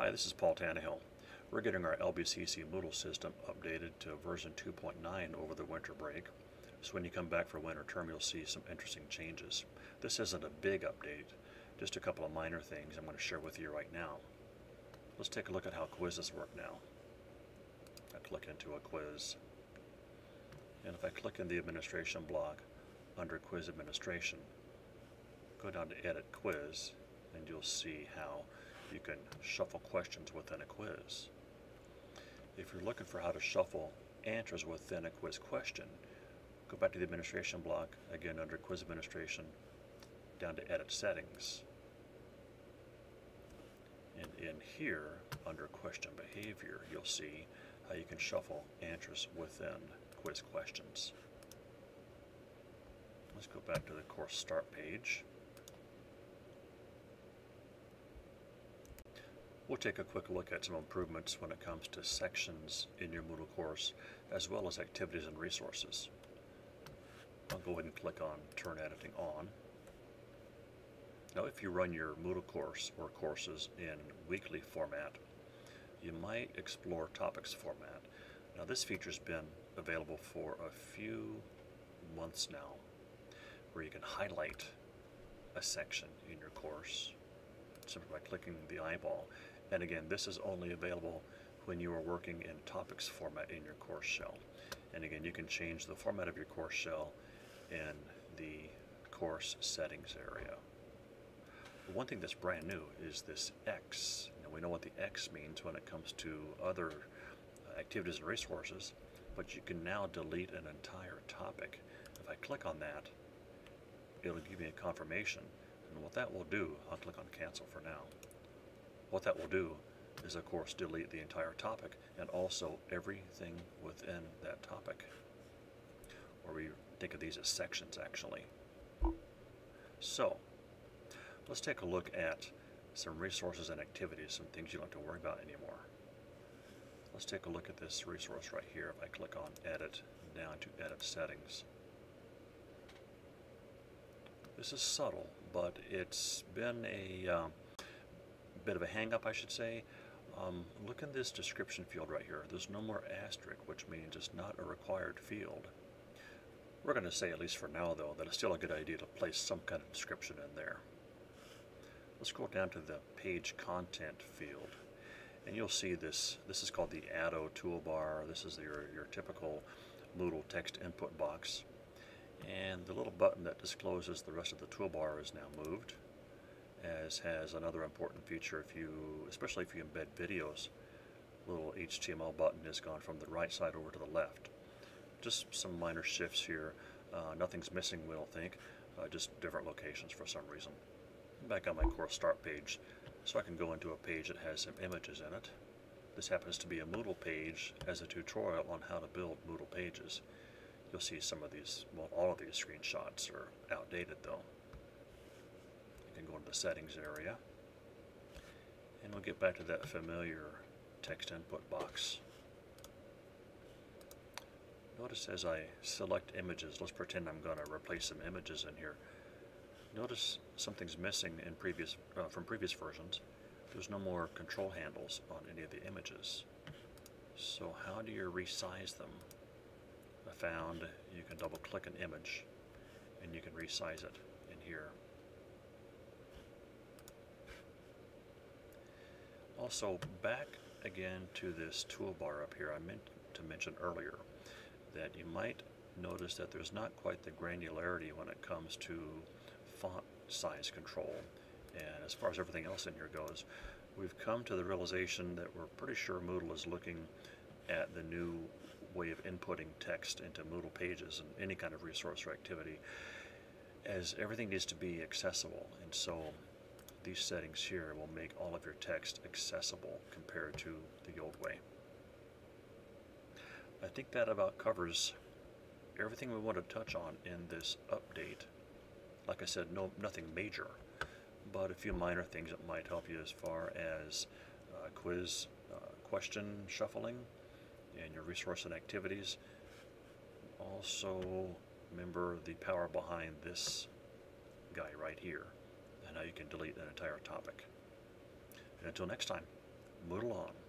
Hi, this is Paul Tannahill. We're getting our LBCC Moodle system updated to version 2.9 over the winter break. So when you come back for winter term, you'll see some interesting changes. This isn't a big update, just a couple of minor things I'm going to share with you right now. Let's take a look at how quizzes work now. I click into a quiz. And if I click in the administration block under quiz administration, go down to edit quiz, and you'll see how you can shuffle questions within a quiz. If you're looking for how to shuffle answers within a quiz question, go back to the administration block, again under quiz administration, down to edit settings. And in here, under question behavior, you'll see how you can shuffle answers within quiz questions. Let's go back to the course start page. We'll take a quick look at some improvements when it comes to sections in your Moodle course, as well as activities and resources. I'll go ahead and click on Turn Editing On. Now if you run your Moodle course or courses in weekly format, you might explore topics format. Now this feature's been available for a few months now, where you can highlight a section in your course simply by clicking the eyeball and again, this is only available when you are working in topics format in your course shell. And again, you can change the format of your course shell in the course settings area. one thing that's brand new is this X. Now, we know what the X means when it comes to other uh, activities and resources, but you can now delete an entire topic. If I click on that, it'll give me a confirmation. And what that will do, I'll click on cancel for now. What that will do is, of course, delete the entire topic and also everything within that topic. Or we think of these as sections, actually. So, let's take a look at some resources and activities, some things you don't have to worry about anymore. Let's take a look at this resource right here. If I click on Edit, down to Edit Settings. This is subtle, but it's been a um, bit of a hang-up, I should say. Um, look in this description field right here. There's no more asterisk, which means it's not a required field. We're going to say, at least for now, though, that it's still a good idea to place some kind of description in there. Let's go down to the page content field. And you'll see this, this is called the Atto toolbar. This is your, your typical Moodle text input box. And the little button that discloses the rest of the toolbar is now moved as has another important feature if you, especially if you embed videos, little HTML button has gone from the right side over to the left. Just some minor shifts here. Uh, nothing's missing, we don't think, uh, just different locations for some reason. Back on my course start page, so I can go into a page that has some images in it. This happens to be a Moodle page as a tutorial on how to build Moodle pages. You'll see some of these, well, all of these screenshots are outdated though can go into the settings area and we'll get back to that familiar text input box. Notice as I select images, let's pretend I'm going to replace some images in here. Notice something's missing in previous uh, from previous versions. There's no more control handles on any of the images. So how do you resize them? I found you can double click an image and you can resize it in here. Also, back again to this toolbar up here, I meant to mention earlier that you might notice that there's not quite the granularity when it comes to font size control. And as far as everything else in here goes, we've come to the realization that we're pretty sure Moodle is looking at the new way of inputting text into Moodle pages and any kind of resource or activity as everything needs to be accessible. And so these settings here will make all of your text accessible compared to the old way. I think that about covers everything we want to touch on in this update. Like I said, no nothing major, but a few minor things that might help you as far as uh, quiz uh, question shuffling and your resource and activities. Also, remember the power behind this guy right here and now you can delete an entire topic. And until next time, Moodle on.